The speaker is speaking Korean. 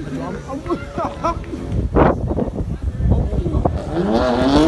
아,